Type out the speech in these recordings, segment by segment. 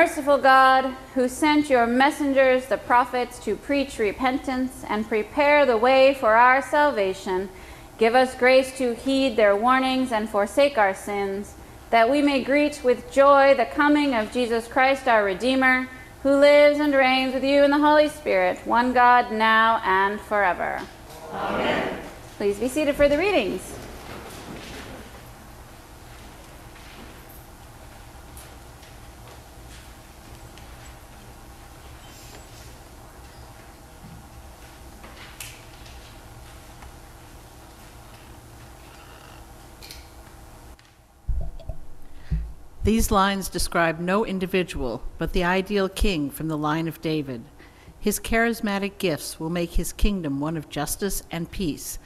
Merciful God, who sent your messengers, the prophets, to preach repentance and prepare the way for our salvation, give us grace to heed their warnings and forsake our sins, that we may greet with joy the coming of Jesus Christ, our Redeemer, who lives and reigns with you in the Holy Spirit, one God, now and forever. Amen. Please be seated for the readings. These lines describe no individual, but the ideal king from the line of David. His charismatic gifts will make his kingdom one of justice and peace,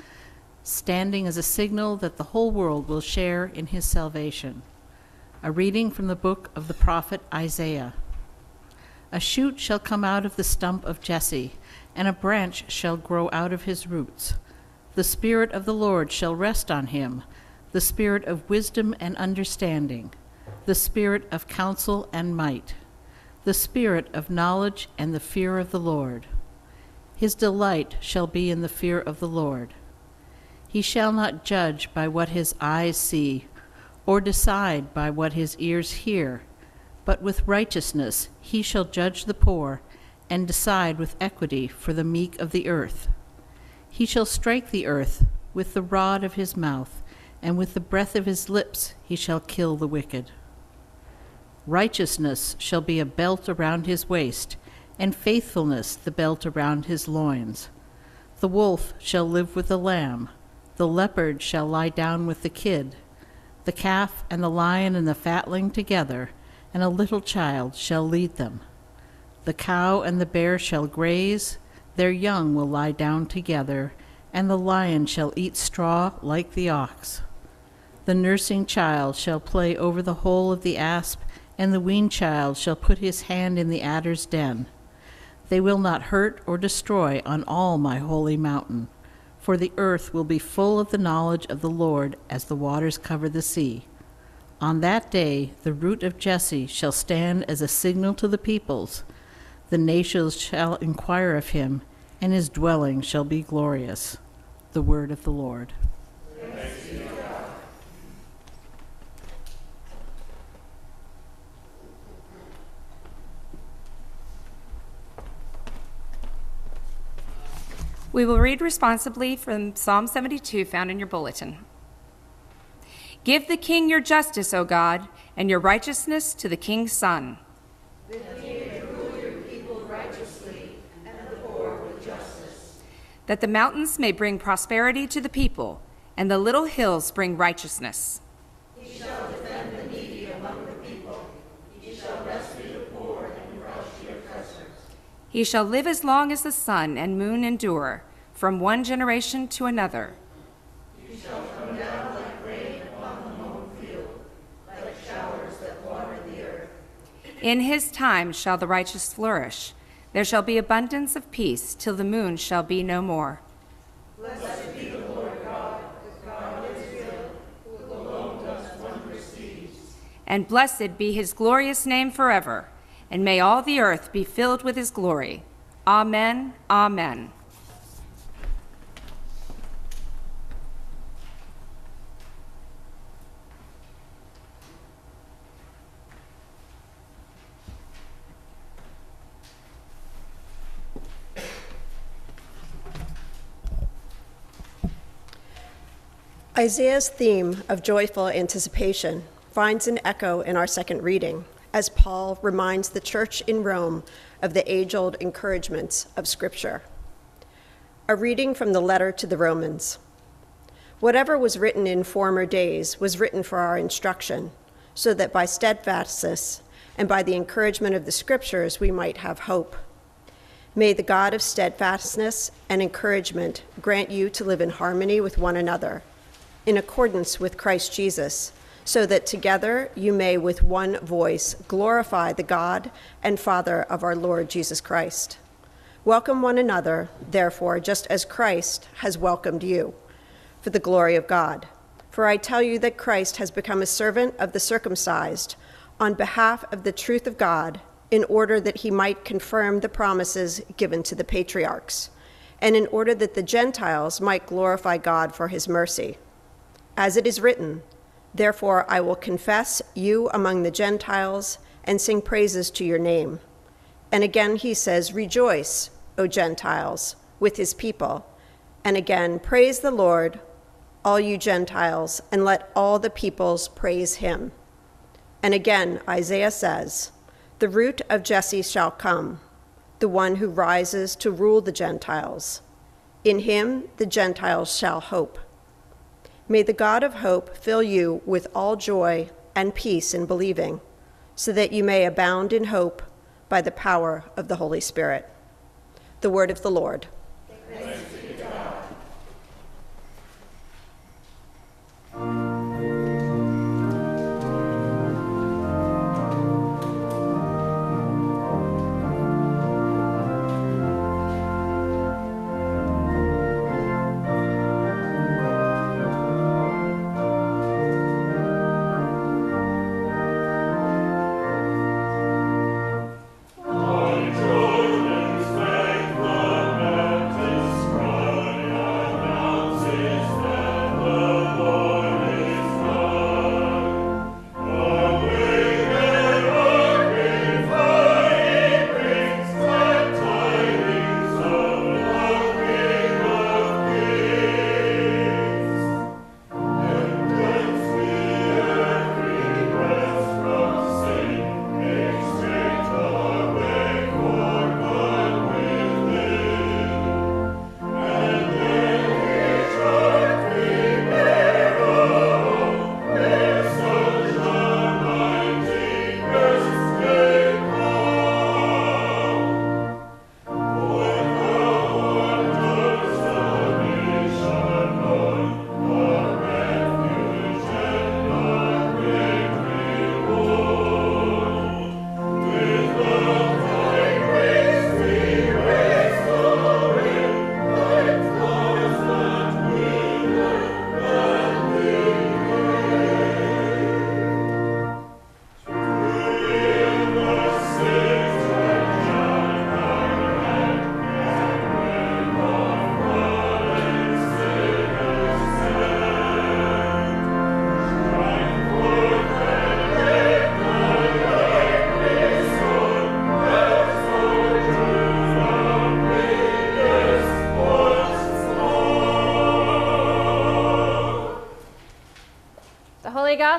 standing as a signal that the whole world will share in his salvation. A reading from the book of the prophet Isaiah. A shoot shall come out of the stump of Jesse, and a branch shall grow out of his roots. The Spirit of the Lord shall rest on him, the Spirit of wisdom and understanding the spirit of counsel and might, the spirit of knowledge and the fear of the Lord. His delight shall be in the fear of the Lord. He shall not judge by what his eyes see, or decide by what his ears hear, but with righteousness he shall judge the poor, and decide with equity for the meek of the earth. He shall strike the earth with the rod of his mouth, and with the breath of his lips he shall kill the wicked. Righteousness shall be a belt around his waist, and faithfulness the belt around his loins. The wolf shall live with the lamb, the leopard shall lie down with the kid, the calf and the lion and the fatling together, and a little child shall lead them. The cow and the bear shall graze, their young will lie down together, and the lion shall eat straw like the ox. The nursing child shall play over the hole of the asp, and the weaned child shall put his hand in the adder's den. They will not hurt or destroy on all my holy mountain, for the earth will be full of the knowledge of the Lord as the waters cover the sea. On that day the root of Jesse shall stand as a signal to the peoples. The nations shall inquire of him, and his dwelling shall be glorious. The word of the Lord. We will read responsibly from Psalm 72 found in your bulletin. Give the king your justice, O God, and your righteousness to the king's son. That the mountains may bring prosperity to the people, and the little hills bring righteousness. He shall He shall live as long as the sun and moon endure, from one generation to another. He shall come down like rain upon the mown field, like showers that water the earth. In his time shall the righteous flourish. There shall be abundance of peace till the moon shall be no more. Blessed be the Lord God, the God of Israel, who alone does wondrous deeds. And blessed be his glorious name forever. And may all the earth be filled with his glory. Amen. Amen. Isaiah's theme of joyful anticipation finds an echo in our second reading as Paul reminds the church in Rome of the age old encouragements of Scripture. A reading from the letter to the Romans. Whatever was written in former days was written for our instruction, so that by steadfastness and by the encouragement of the Scriptures we might have hope. May the God of steadfastness and encouragement grant you to live in harmony with one another in accordance with Christ Jesus, so that together you may with one voice glorify the God and Father of our Lord Jesus Christ. Welcome one another, therefore, just as Christ has welcomed you, for the glory of God. For I tell you that Christ has become a servant of the circumcised on behalf of the truth of God, in order that he might confirm the promises given to the patriarchs, and in order that the Gentiles might glorify God for his mercy. As it is written, Therefore I will confess you among the Gentiles and sing praises to your name. And again he says, Rejoice, O Gentiles, with his people. And again, praise the Lord, all you Gentiles, and let all the peoples praise him. And again, Isaiah says, The root of Jesse shall come, the one who rises to rule the Gentiles. In him the Gentiles shall hope. May the God of hope fill you with all joy and peace in believing, so that you may abound in hope by the power of the Holy Spirit. The word of the Lord.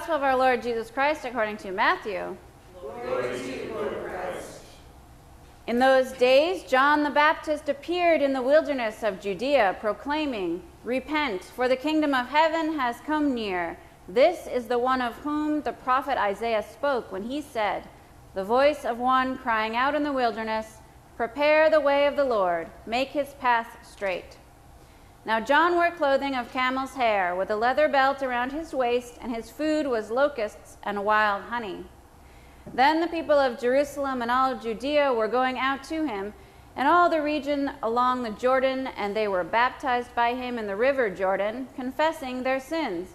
Gospel of our Lord Jesus Christ according to Matthew. In those days, John the Baptist appeared in the wilderness of Judea, proclaiming, Repent, for the kingdom of heaven has come near. This is the one of whom the prophet Isaiah spoke when he said, The voice of one crying out in the wilderness, Prepare the way of the Lord, make his path straight. Now John wore clothing of camel's hair, with a leather belt around his waist, and his food was locusts and wild honey. Then the people of Jerusalem and all Judea were going out to him, and all the region along the Jordan, and they were baptized by him in the river Jordan, confessing their sins.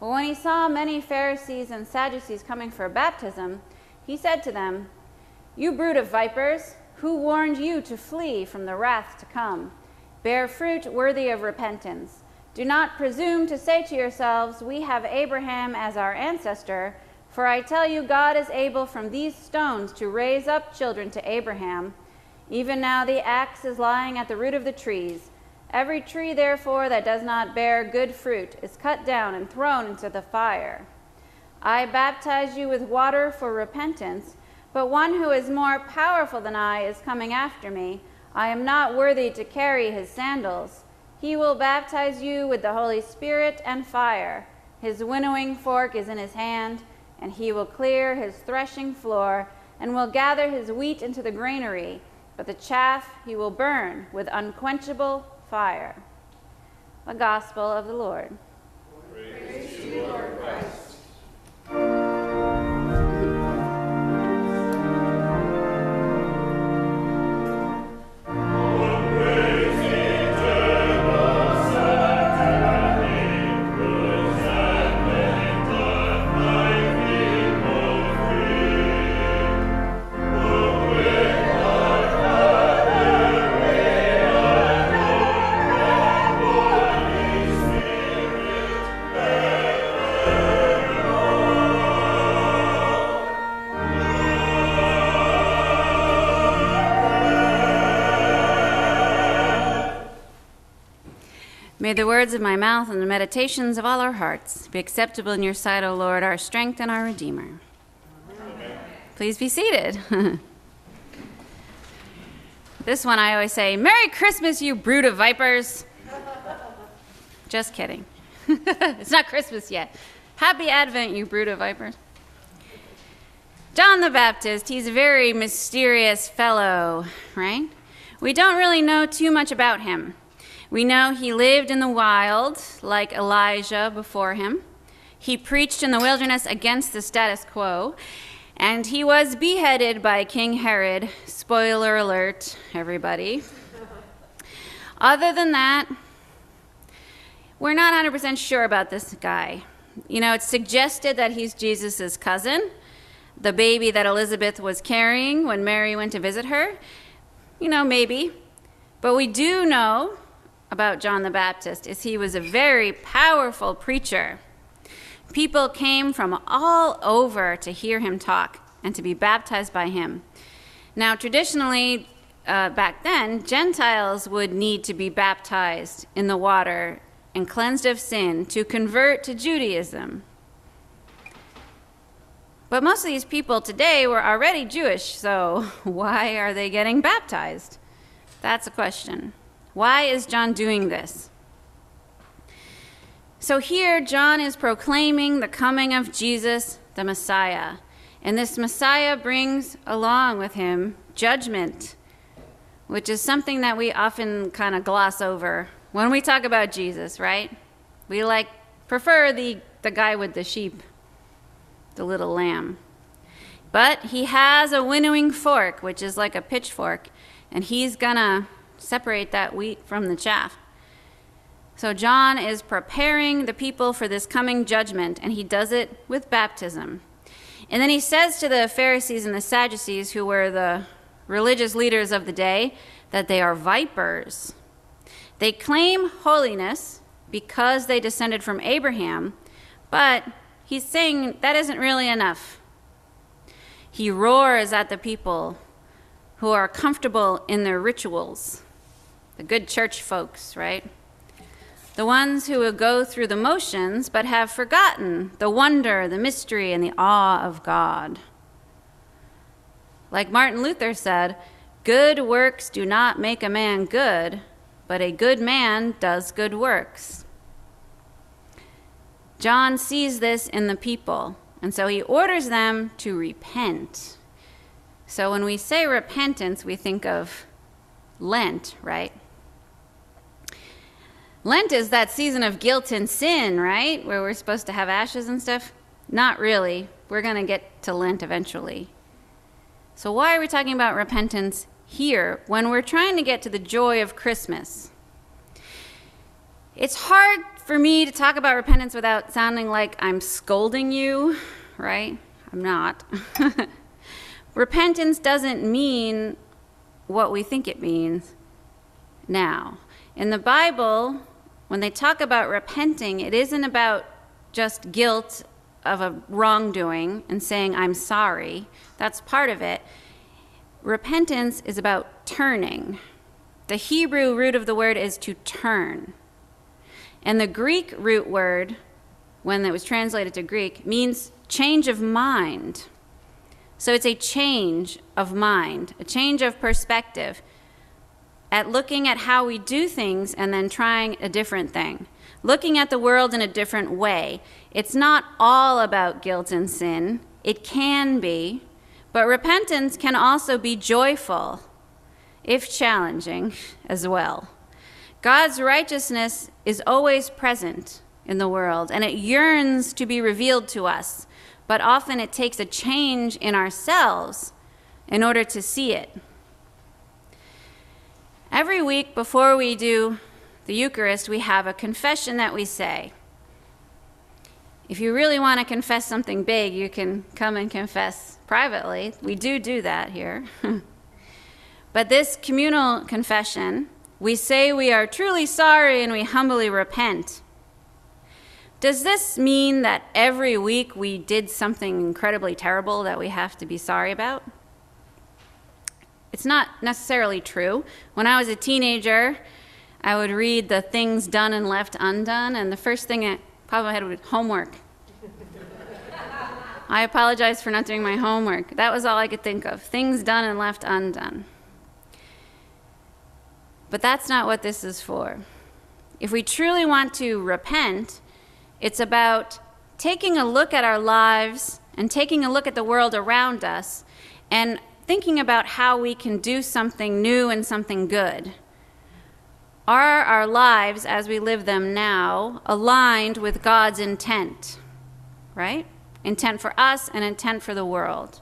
But when he saw many Pharisees and Sadducees coming for baptism, he said to them, You brood of vipers, who warned you to flee from the wrath to come? Bear fruit worthy of repentance. Do not presume to say to yourselves, We have Abraham as our ancestor, for I tell you, God is able from these stones to raise up children to Abraham. Even now the axe is lying at the root of the trees. Every tree, therefore, that does not bear good fruit is cut down and thrown into the fire. I baptize you with water for repentance, but one who is more powerful than I is coming after me. I am not worthy to carry his sandals. He will baptize you with the Holy Spirit and fire. His winnowing fork is in his hand, and he will clear his threshing floor and will gather his wheat into the granary, but the chaff he will burn with unquenchable fire. The Gospel of the Lord. May the words of my mouth and the meditations of all our hearts be acceptable in your sight, O Lord, our strength and our Redeemer. Please be seated. this one I always say, Merry Christmas, you brood of vipers. Just kidding. it's not Christmas yet. Happy Advent, you brood of vipers. John the Baptist, he's a very mysterious fellow, right? We don't really know too much about him. We know he lived in the wild, like Elijah before him. He preached in the wilderness against the status quo, and he was beheaded by King Herod. Spoiler alert, everybody. Other than that, we're not 100% sure about this guy. You know, it's suggested that he's Jesus' cousin, the baby that Elizabeth was carrying when Mary went to visit her. You know, maybe. But we do know about John the Baptist is he was a very powerful preacher. People came from all over to hear him talk and to be baptized by him. Now, traditionally, uh, back then, Gentiles would need to be baptized in the water and cleansed of sin to convert to Judaism. But most of these people today were already Jewish, so why are they getting baptized? That's a question. Why is John doing this? So here, John is proclaiming the coming of Jesus, the Messiah. And this Messiah brings along with him judgment, which is something that we often kind of gloss over when we talk about Jesus, right? We like prefer the, the guy with the sheep, the little lamb. But he has a winnowing fork, which is like a pitchfork, and he's gonna separate that wheat from the chaff. So John is preparing the people for this coming judgment, and he does it with baptism. And then he says to the Pharisees and the Sadducees, who were the religious leaders of the day, that they are vipers. They claim holiness because they descended from Abraham, but he's saying that isn't really enough. He roars at the people who are comfortable in their rituals the good church folks, right? The ones who will go through the motions but have forgotten the wonder, the mystery, and the awe of God. Like Martin Luther said, good works do not make a man good, but a good man does good works. John sees this in the people, and so he orders them to repent. So when we say repentance, we think of Lent, right? Lent is that season of guilt and sin, right? Where we're supposed to have ashes and stuff. Not really. We're going to get to Lent eventually. So, why are we talking about repentance here when we're trying to get to the joy of Christmas? It's hard for me to talk about repentance without sounding like I'm scolding you, right? I'm not. repentance doesn't mean what we think it means now. In the Bible, when they talk about repenting, it isn't about just guilt of a wrongdoing and saying, I'm sorry. That's part of it. Repentance is about turning. The Hebrew root of the word is to turn. And the Greek root word, when it was translated to Greek, means change of mind. So it's a change of mind, a change of perspective at looking at how we do things and then trying a different thing, looking at the world in a different way. It's not all about guilt and sin, it can be, but repentance can also be joyful, if challenging as well. God's righteousness is always present in the world, and it yearns to be revealed to us, but often it takes a change in ourselves in order to see it. Every week before we do the Eucharist, we have a confession that we say. If you really want to confess something big, you can come and confess privately. We do do that here. but this communal confession, we say we are truly sorry and we humbly repent. Does this mean that every week we did something incredibly terrible that we have to be sorry about? It's not necessarily true. When I was a teenager, I would read the things done and left undone, and the first thing that my head was homework. I apologize for not doing my homework. That was all I could think of things done and left undone. But that's not what this is for. If we truly want to repent, it's about taking a look at our lives and taking a look at the world around us and thinking about how we can do something new and something good. Are our lives, as we live them now, aligned with God's intent? Right? Intent for us and intent for the world.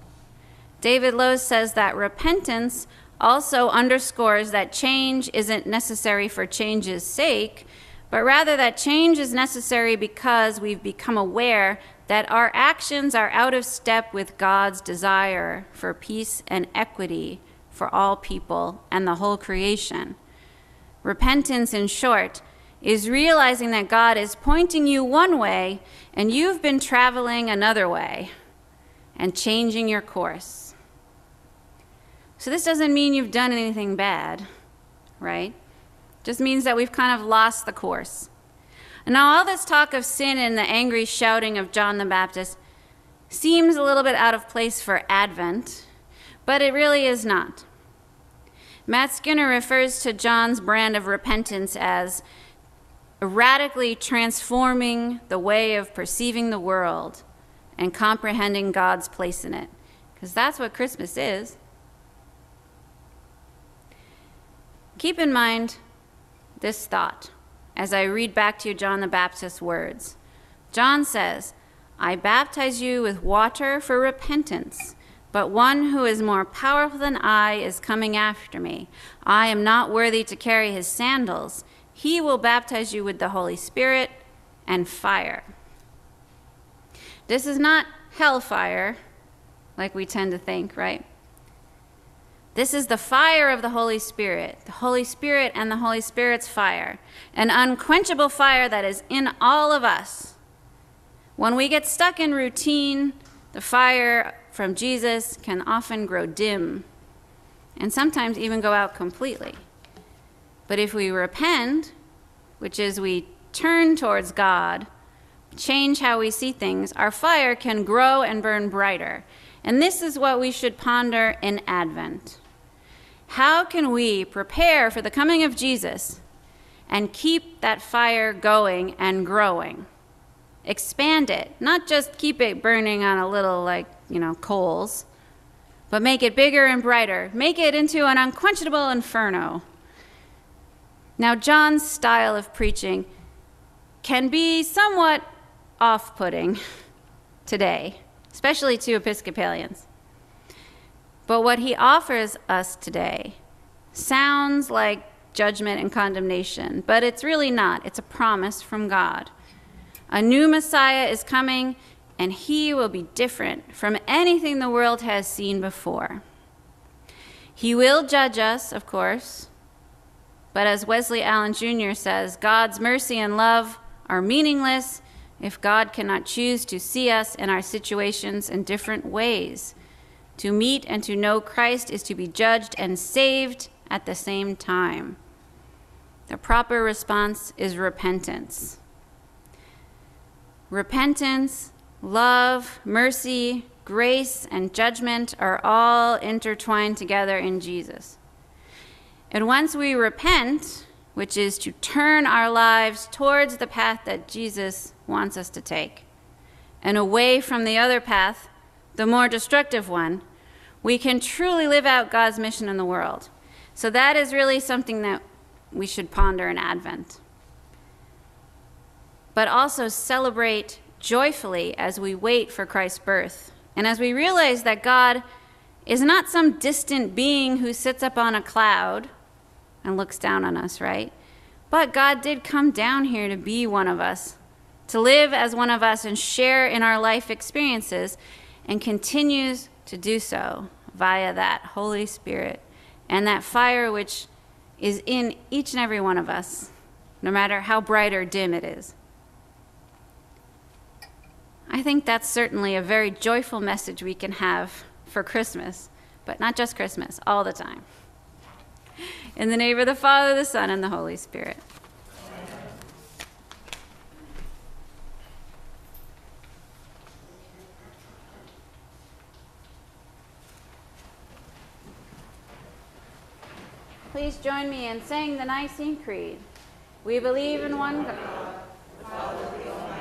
David Lose says that repentance also underscores that change isn't necessary for change's sake, but rather that change is necessary because we've become aware that our actions are out of step with God's desire for peace and equity for all people and the whole creation. Repentance, in short, is realizing that God is pointing you one way and you've been traveling another way and changing your course. So, this doesn't mean you've done anything bad, right? Just means that we've kind of lost the course. And now, all this talk of sin and the angry shouting of John the Baptist seems a little bit out of place for Advent, but it really is not. Matt Skinner refers to John's brand of repentance as radically transforming the way of perceiving the world and comprehending God's place in it, because that's what Christmas is. Keep in mind this thought as I read back to you John the Baptist's words. John says, I baptize you with water for repentance, but one who is more powerful than I is coming after me. I am not worthy to carry his sandals. He will baptize you with the Holy Spirit and fire. This is not hellfire, like we tend to think, right? This is the fire of the Holy Spirit, the Holy Spirit and the Holy Spirit's fire, an unquenchable fire that is in all of us. When we get stuck in routine, the fire from Jesus can often grow dim and sometimes even go out completely. But if we repent, which is we turn towards God, change how we see things, our fire can grow and burn brighter. And this is what we should ponder in Advent. How can we prepare for the coming of Jesus and keep that fire going and growing? Expand it, not just keep it burning on a little, like, you know, coals, but make it bigger and brighter. Make it into an unquenchable inferno. Now, John's style of preaching can be somewhat off putting today, especially to Episcopalians. But what he offers us today sounds like judgment and condemnation, but it's really not. It's a promise from God. A new Messiah is coming, and he will be different from anything the world has seen before. He will judge us, of course, but as Wesley Allen Jr. says, God's mercy and love are meaningless if God cannot choose to see us and our situations in different ways. To meet and to know Christ is to be judged and saved at the same time. The proper response is repentance. Repentance, love, mercy, grace, and judgment are all intertwined together in Jesus. And once we repent, which is to turn our lives towards the path that Jesus wants us to take, and away from the other path, the more destructive one, we can truly live out God's mission in the world. So that is really something that we should ponder in Advent. But also celebrate joyfully as we wait for Christ's birth. And as we realize that God is not some distant being who sits up on a cloud and looks down on us, right? But God did come down here to be one of us, to live as one of us and share in our life experiences, and continues to do so via that Holy Spirit and that fire which is in each and every one of us, no matter how bright or dim it is. I think that's certainly a very joyful message we can have for Christmas, but not just Christmas, all the time. In the name of the Father, the Son, and the Holy Spirit. Please join me in saying the Nicene Creed. We believe in one God.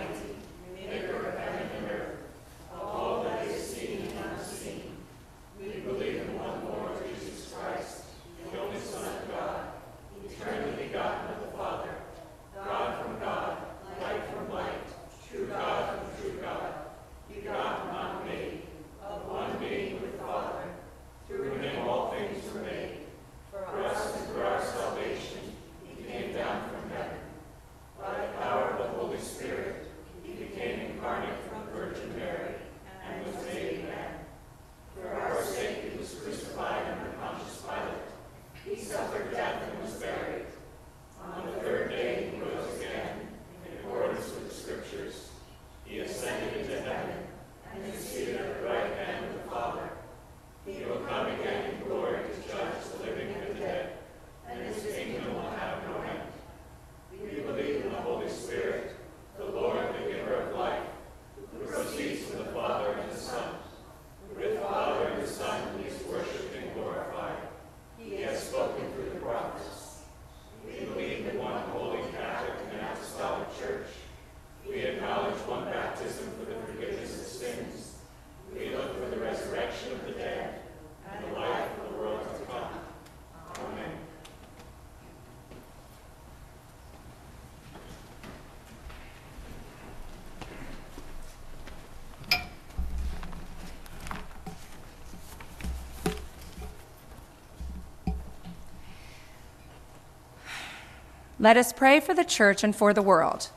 Let us pray for the church and for the world.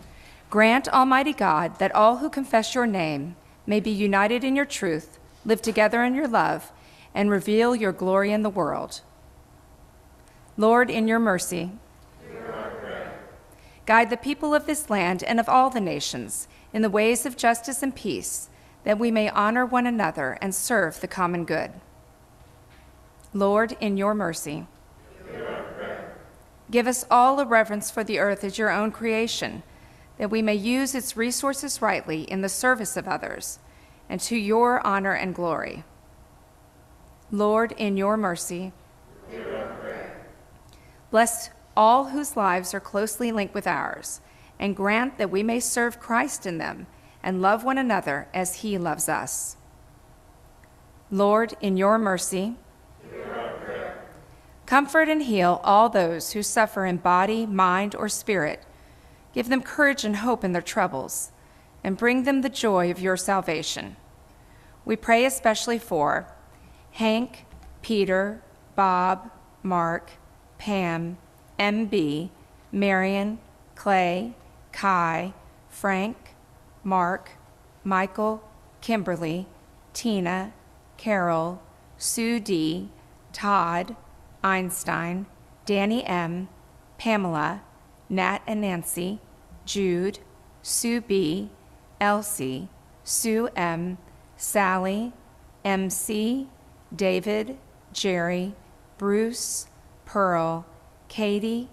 Grant, Almighty God, that all who confess your name may be united in your truth, live together in your love, and reveal your glory in the world. Lord, in your mercy, guide the people of this land and of all the nations in the ways of justice and peace, that we may honor one another and serve the common good. Lord, in your mercy, Give us all a reverence for the earth as your own creation, that we may use its resources rightly in the service of others and to your honor and glory. Lord, in your mercy, bless all whose lives are closely linked with ours, and grant that we may serve Christ in them and love one another as he loves us. Lord, in your mercy, Comfort and heal all those who suffer in body, mind, or spirit. Give them courage and hope in their troubles, and bring them the joy of your salvation. We pray especially for Hank, Peter, Bob, Mark, Pam, MB, Marion, Clay, Kai, Frank, Mark, Michael, Kimberly, Tina, Carol, Sue D, Todd, Einstein, Danny M, Pamela, Nat and Nancy, Jude, Sue B, Elsie, Sue M, Sally, MC, David, Jerry, Bruce, Pearl, Katie,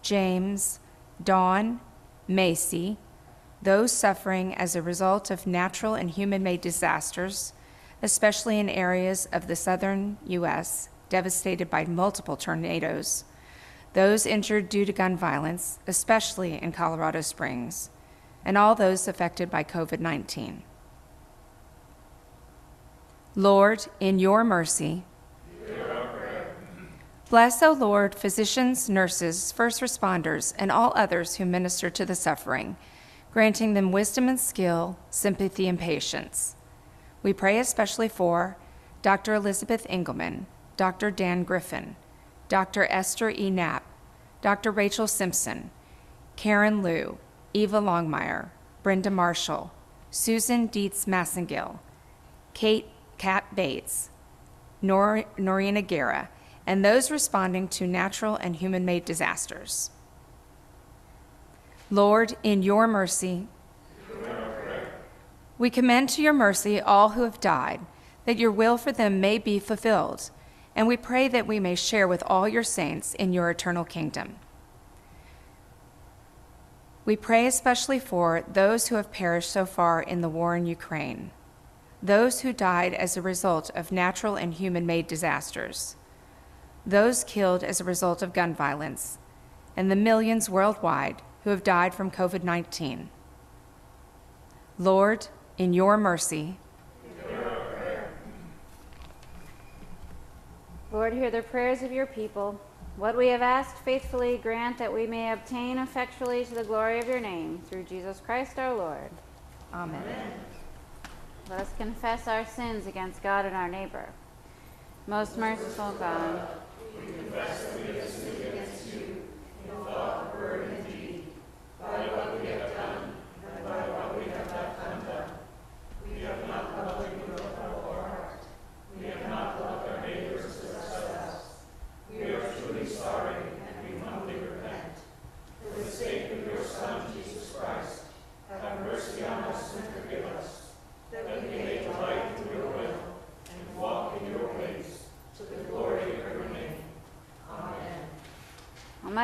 James, Dawn, Macy, those suffering as a result of natural and human made disasters, especially in areas of the southern U.S. devastated by multiple tornadoes, those injured due to gun violence, especially in Colorado Springs, and all those affected by COVID 19. Lord, in your mercy, Bless, O Lord, physicians, nurses, first responders, and all others who minister to the suffering, granting them wisdom and skill, sympathy and patience. We pray especially for Dr. Elizabeth Engelman, Dr. Dan Griffin, Dr. Esther E. Knapp, Dr. Rachel Simpson, Karen Liu, Eva Longmire, Brenda Marshall, Susan Dietz Massengill, Kate Cat Bates, Nor- Norina Guerra, and those responding to natural and human made disasters. Lord, in your mercy, we commend to your mercy all who have died, that your will for them may be fulfilled, and we pray that we may share with all your saints in your eternal kingdom. We pray especially for those who have perished so far in the war in Ukraine, those who died as a result of natural and human made disasters those killed as a result of gun violence, and the millions worldwide who have died from COVID 19. Lord, in your mercy, Lord, hear the prayers of your people. What we have asked faithfully grant that we may obtain effectually to the glory of your name, through Jesus Christ our Lord. Amen. Let us confess our sins against God and our neighbor. Most merciful God,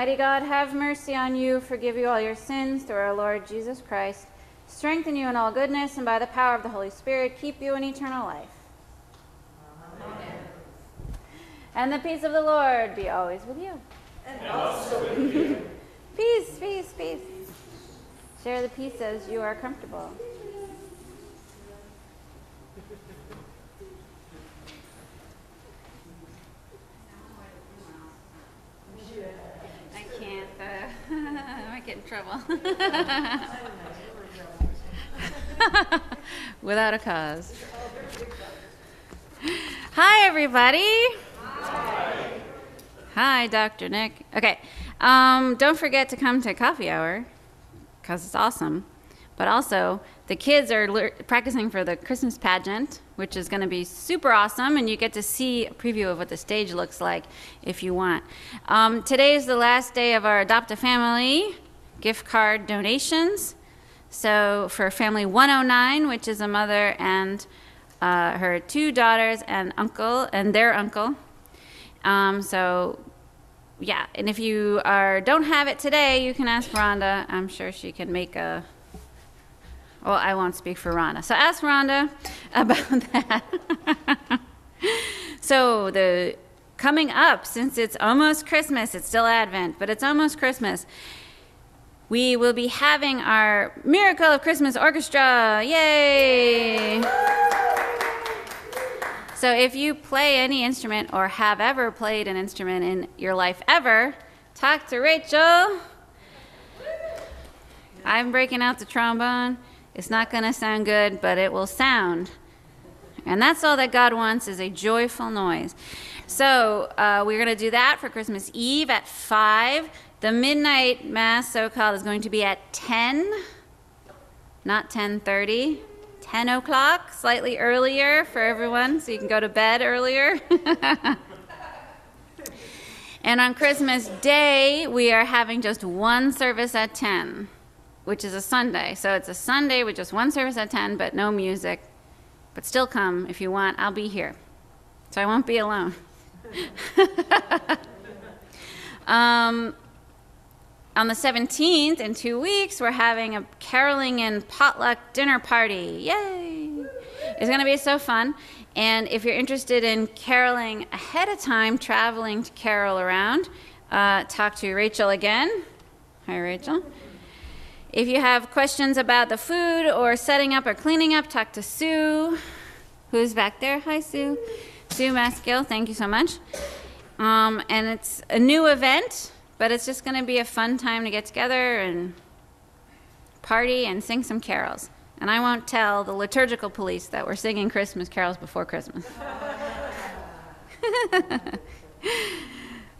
Almighty God, have mercy on you, forgive you all your sins through our Lord Jesus Christ, strengthen you in all goodness, and by the power of the Holy Spirit, keep you in eternal life. Amen. And the peace of the Lord be always with you. And also with you. peace, peace, peace. Share the peace as you are comfortable. I can't. Uh, I might get in trouble. Without a cause. Hi, everybody. Hi. Hi, Dr. Nick. Okay. Um, don't forget to come to coffee hour because it's awesome. But also, the kids are practicing for the Christmas pageant, which is going to be super awesome, and you get to see a preview of what the stage looks like if you want. Um, today is the last day of our Adopt a Family gift card donations. So, for family 109, which is a mother and uh, her two daughters and uncle, and their uncle. Um, so, yeah, and if you are don't have it today, you can ask Rhonda. I'm sure she can make a. Well, I won't speak for Rhonda. So ask Rhonda about that. so the coming up, since it's almost Christmas, it's still Advent, but it's almost Christmas. We will be having our Miracle of Christmas Orchestra. Yay! So if you play any instrument or have ever played an instrument in your life ever, talk to Rachel. I'm breaking out the trombone. It's not going to sound good, but it will sound. And that's all that God wants is a joyful noise. So uh, we're going to do that for Christmas Eve at 5. The midnight mass, so-called, is going to be at 10, not 10.30. 10 o'clock, slightly earlier for everyone, so you can go to bed earlier. and on Christmas Day, we are having just one service at 10, which is a Sunday. So it's a Sunday with just one service at 10, but no music. But still come if you want. I'll be here. So I won't be alone. um, on the 17th, in two weeks, we're having a caroling and potluck dinner party. Yay! It's going to be so fun. And if you're interested in caroling ahead of time, traveling to carol around, uh, talk to Rachel again. Hi, Rachel. If you have questions about the food or setting up or cleaning up, talk to Sue, who's back there. Hi, Sue. Sue Maskill, thank you so much. Um, and it's a new event, but it's just going to be a fun time to get together and party and sing some carols. And I won't tell the liturgical police that we're singing Christmas carols before Christmas.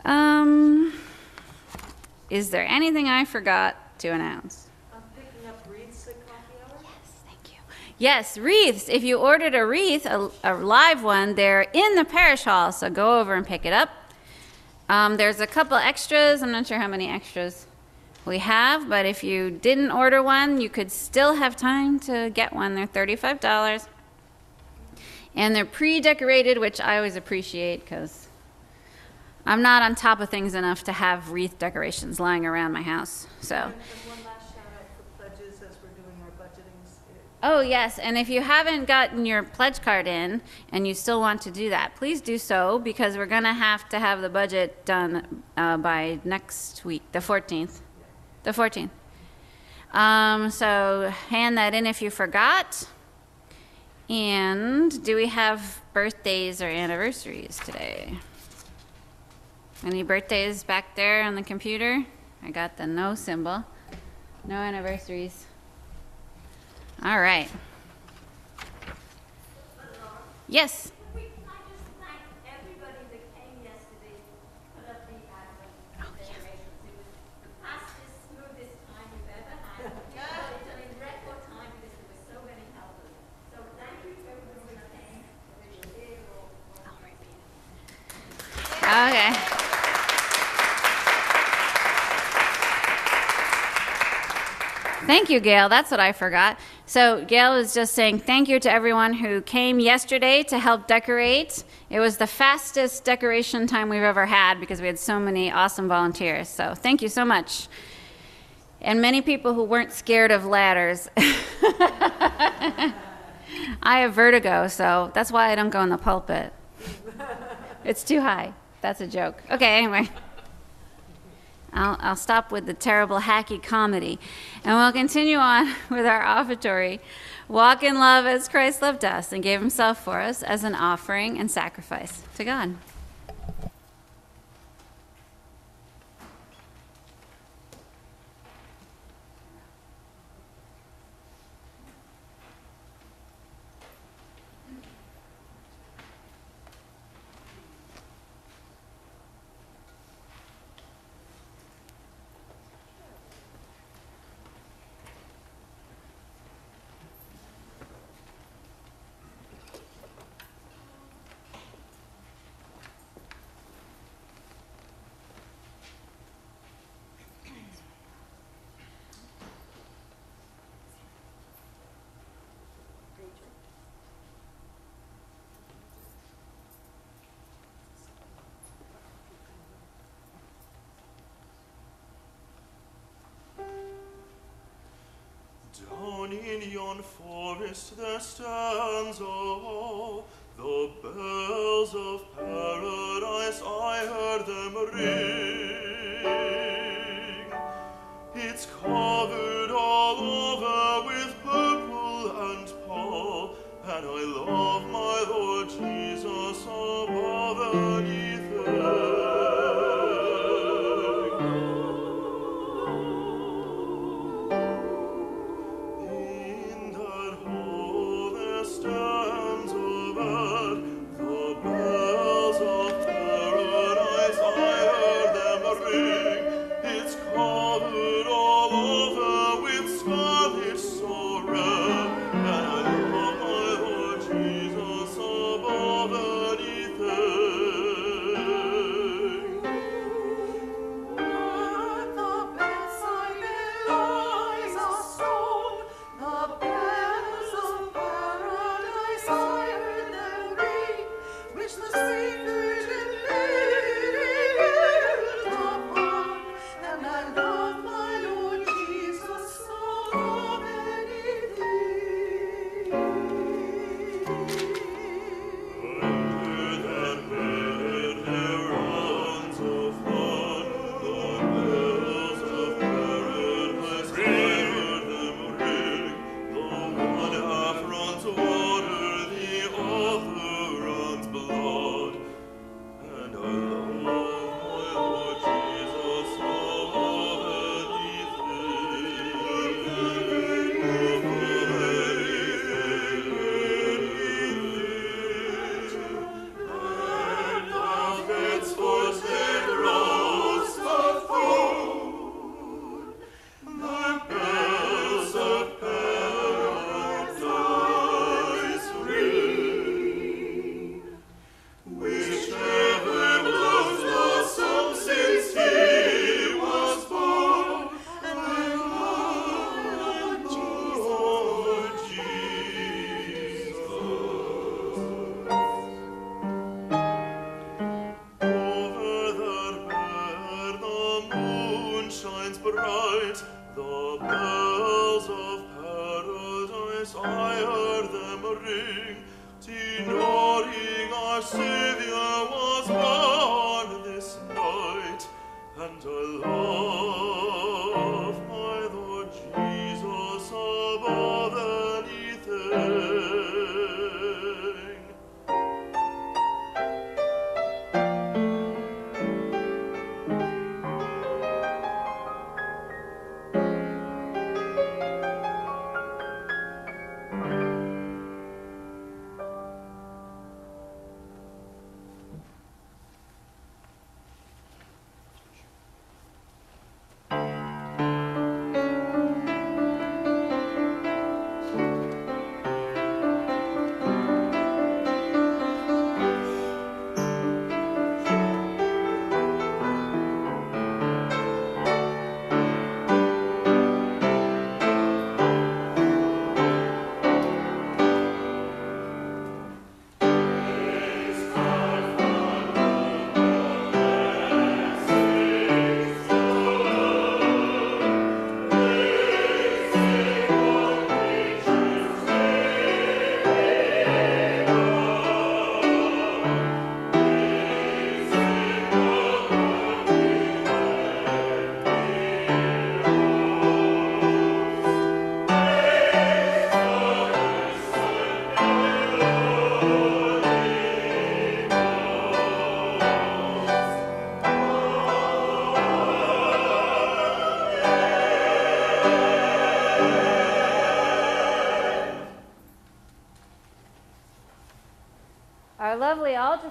um, is there anything I forgot to announce? I'm picking up wreaths at coffee hour. Yes, thank you. Yes, wreaths. If you ordered a wreath, a, a live one, they're in the parish hall, so go over and pick it up. Um, there's a couple extras. I'm not sure how many extras we have, but if you didn't order one, you could still have time to get one. They're $35. And they're pre decorated, which I always appreciate because I'm not on top of things enough to have wreath decorations lying around my house. So. And one last shout out for pledges as we're doing our budgetings. Oh, yes, and if you haven't gotten your pledge card in and you still want to do that, please do so because we're going to have to have the budget done uh, by next week, the 14th. The 14th. Um, so hand that in if you forgot. And do we have birthdays or anniversaries today? Any birthdays back there on the computer? I got the no symbol. No anniversaries. All right. Yes. We, I just thank everybody that came yesterday, put up the advent decorations. It was the fastest, smoothest time we've ever had. We got it done in record time because there were so many helpers. So thank you to everybody that came. It was a big role for Okay. Thank you, Gail. That's what I forgot. So, Gail is just saying thank you to everyone who came yesterday to help decorate. It was the fastest decoration time we've ever had because we had so many awesome volunteers. So, thank you so much. And many people who weren't scared of ladders. I have vertigo, so that's why I don't go in the pulpit. It's too high. That's a joke. Okay, anyway. I'll, I'll stop with the terrible hacky comedy. And we'll continue on with our offertory. Walk in love as Christ loved us and gave himself for us as an offering and sacrifice to God. yon forest there stands, oh, the bells of paradise, I heard them ring.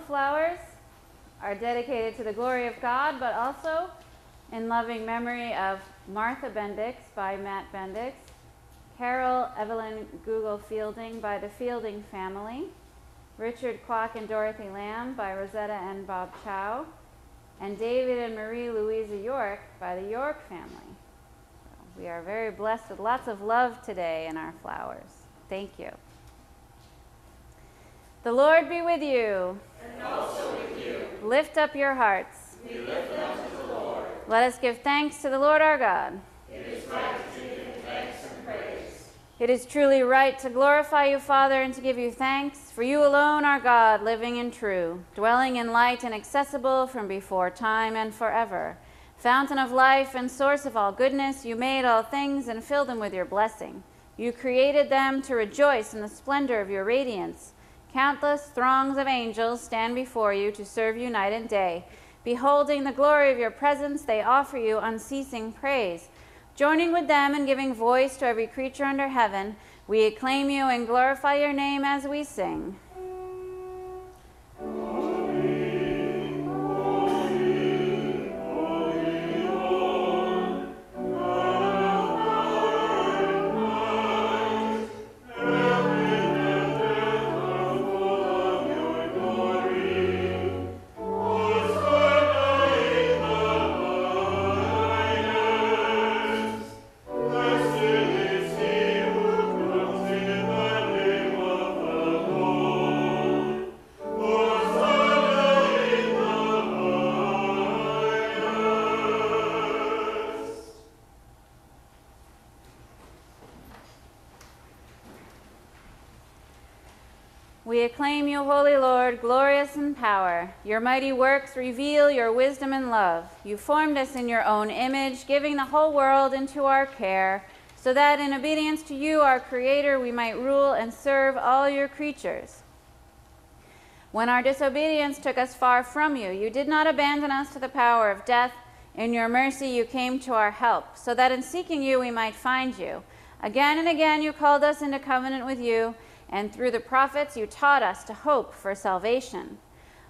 Flowers are dedicated to the glory of God, but also in loving memory of Martha Bendix by Matt Bendix, Carol Evelyn Google Fielding by the Fielding family, Richard Kwok and Dorothy Lamb by Rosetta and Bob Chow, and David and Marie Louisa York by the York family. We are very blessed with lots of love today in our flowers. Thank you. The Lord be with you. And also with you. Lift up your hearts. We lift them to the Lord. Let us give thanks to the Lord our God. It is right to give thanks and praise. It is truly right to glorify you, Father, and to give you thanks, for you alone are God, living and true, dwelling in light and accessible from before time and forever. Fountain of life and source of all goodness, you made all things and filled them with your blessing. You created them to rejoice in the splendor of your radiance. Countless throngs of angels stand before you to serve you night and day. Beholding the glory of your presence, they offer you unceasing praise. Joining with them and giving voice to every creature under heaven, we acclaim you and glorify your name as we sing. We acclaim you, Holy Lord, glorious in power. Your mighty works reveal your wisdom and love. You formed us in your own image, giving the whole world into our care, so that in obedience to you, our Creator, we might rule and serve all your creatures. When our disobedience took us far from you, you did not abandon us to the power of death. In your mercy, you came to our help, so that in seeking you, we might find you. Again and again, you called us into covenant with you and through the prophets you taught us to hope for salvation.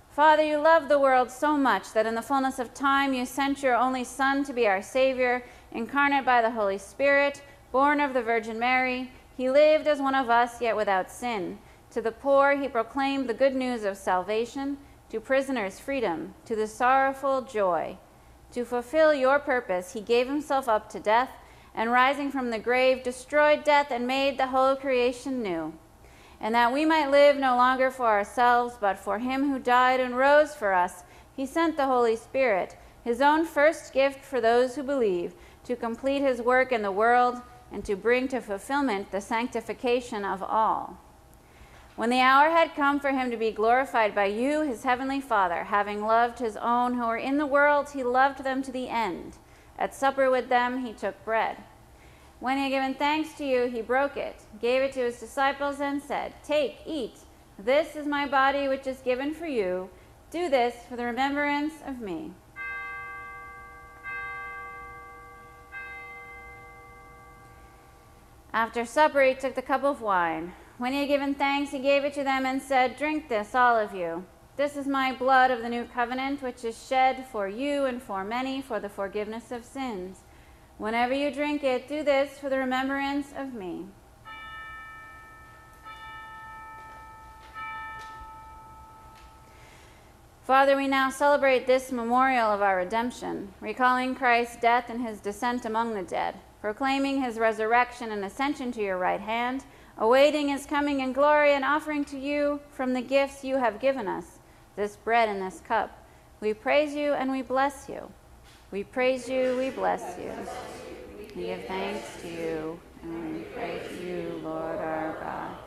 Father, you loved the world so much that in the fullness of time you sent your only Son to be our Savior, incarnate by the Holy Spirit, born of the Virgin Mary. He lived as one of us, yet without sin. To the poor he proclaimed the good news of salvation, to prisoners freedom, to the sorrowful joy. To fulfill your purpose, he gave himself up to death, and rising from the grave, destroyed death and made the whole creation new and that we might live no longer for ourselves, but for him who died and rose for us, he sent the Holy Spirit, his own first gift for those who believe, to complete his work in the world and to bring to fulfillment the sanctification of all. When the hour had come for him to be glorified by you, his heavenly Father, having loved his own who were in the world, he loved them to the end. At supper with them, he took bread. When he had given thanks to you, he broke it, gave it to his disciples, and said, Take, eat. This is my body, which is given for you. Do this for the remembrance of me. After supper, he took the cup of wine. When he had given thanks, he gave it to them and said, Drink this, all of you. This is my blood of the new covenant, which is shed for you and for many for the forgiveness of sins. Whenever you drink it, do this for the remembrance of me. Father, we now celebrate this memorial of our redemption, recalling Christ's death and his descent among the dead, proclaiming his resurrection and ascension to your right hand, awaiting his coming in glory, and offering to you from the gifts you have given us this bread and this cup. We praise you and we bless you. We praise you, we bless you. We give thanks to you, and we praise you, Lord our God.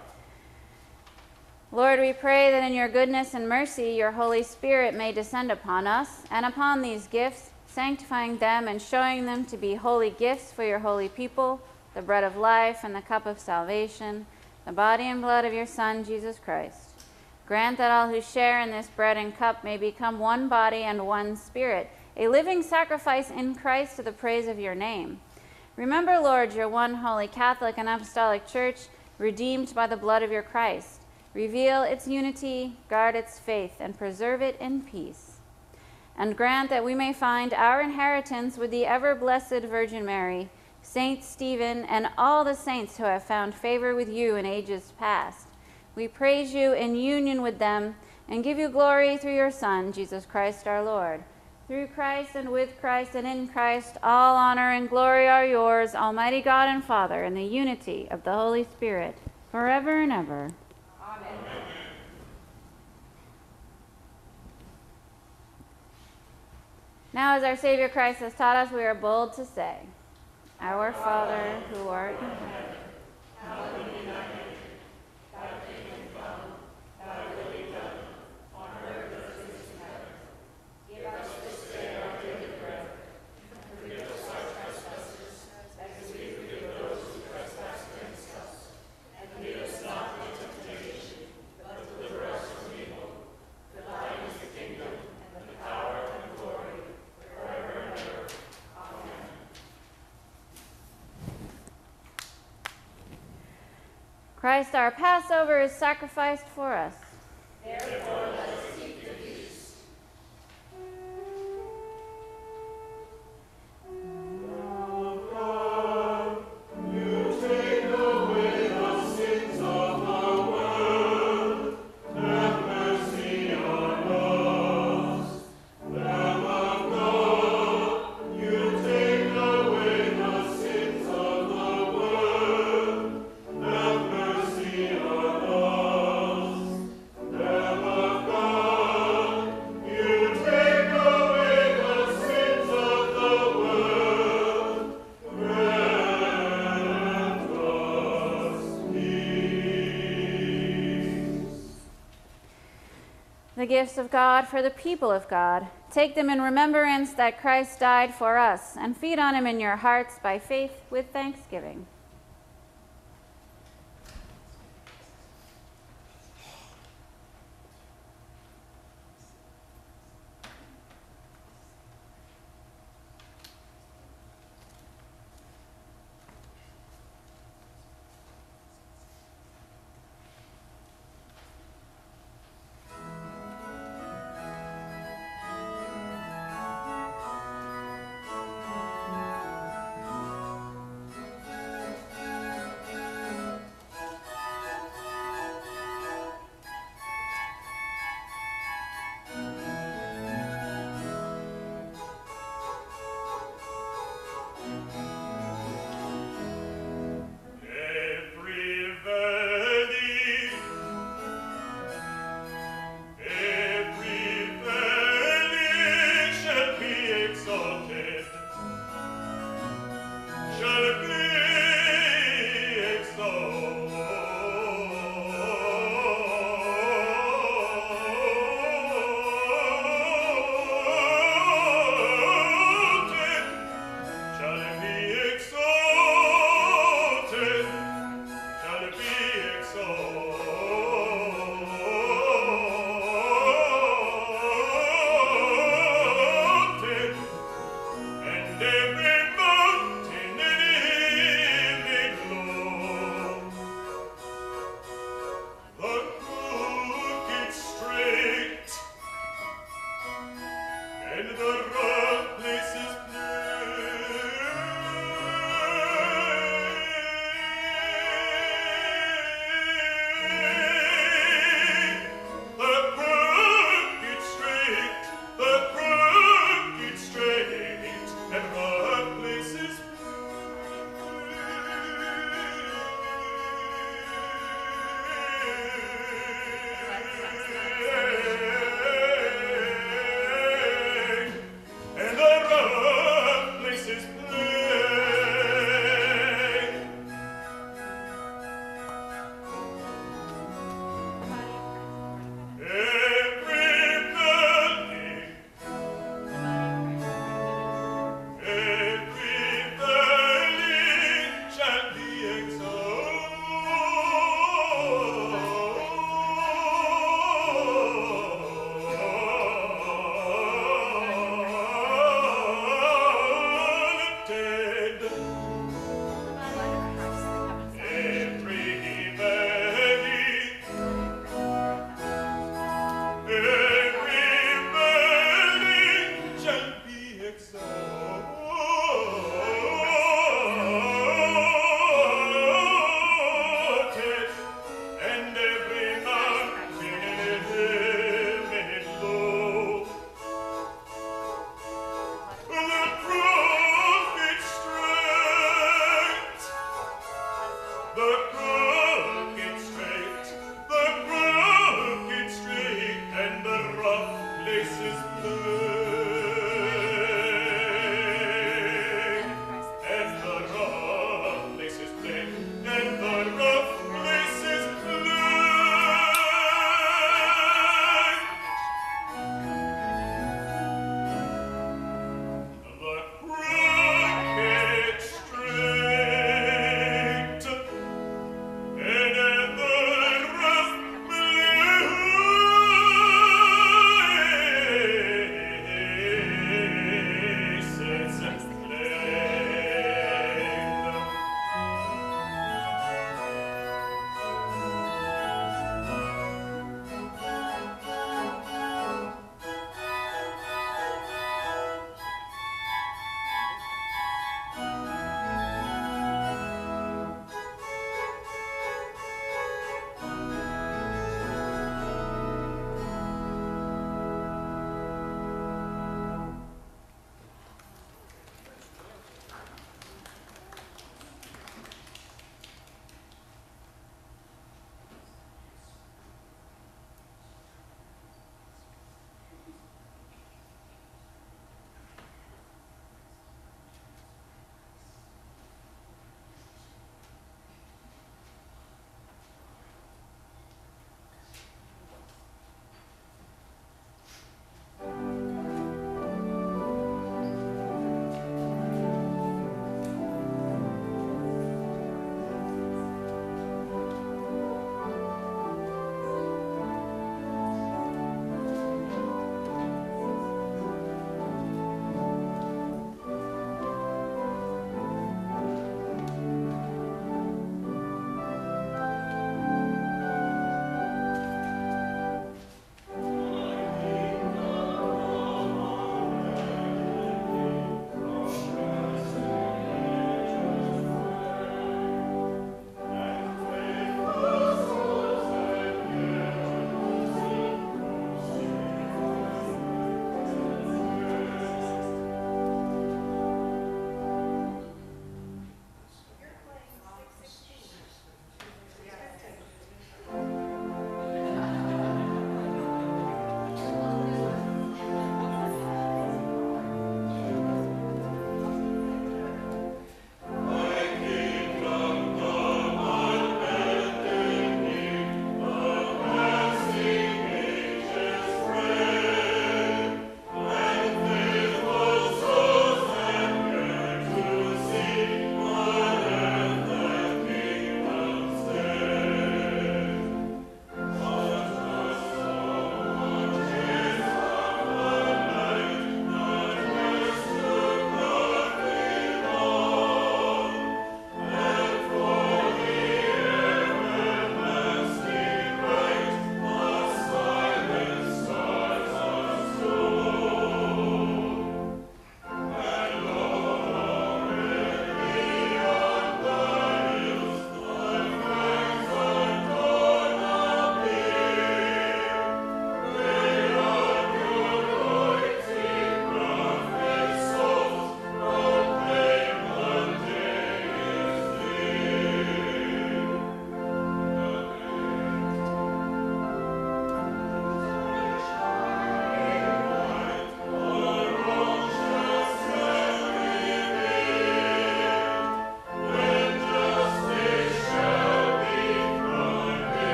Lord, we pray that in your goodness and mercy, your Holy Spirit may descend upon us and upon these gifts, sanctifying them and showing them to be holy gifts for your holy people, the bread of life and the cup of salvation, the body and blood of your Son, Jesus Christ. Grant that all who share in this bread and cup may become one body and one spirit, a living sacrifice in Christ to the praise of your name. Remember, Lord, your one holy Catholic and Apostolic Church, redeemed by the blood of your Christ. Reveal its unity, guard its faith, and preserve it in peace. And grant that we may find our inheritance with the ever blessed Virgin Mary, Saint Stephen, and all the saints who have found favor with you in ages past. We praise you in union with them and give you glory through your Son, Jesus Christ our Lord. Through Christ and with Christ and in Christ, all honor and glory are yours, Almighty God and Father, in the unity of the Holy Spirit, forever and ever. Amen. Now, as our Savior Christ has taught us, we are bold to say, Our Father, who art in heaven, Christ our Passover is sacrificed for us. the of God for the people of God. Take them in remembrance that Christ died for us, and feed on him in your hearts by faith with thanksgiving.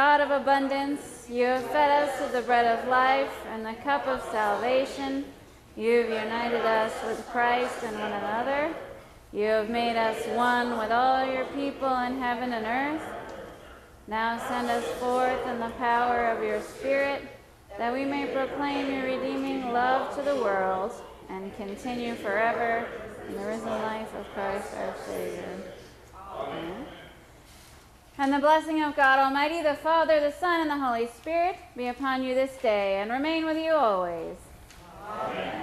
God of abundance, you have fed us with the bread of life and the cup of salvation. You have united us with Christ and one another. You have made us one with all your people in heaven and earth. Now send us forth in the power of your Spirit, that we may proclaim your redeeming love to the world and continue forever in the risen life of Christ our Savior. Amen. And the blessing of God Almighty, the Father, the Son, and the Holy Spirit be upon you this day and remain with you always. Go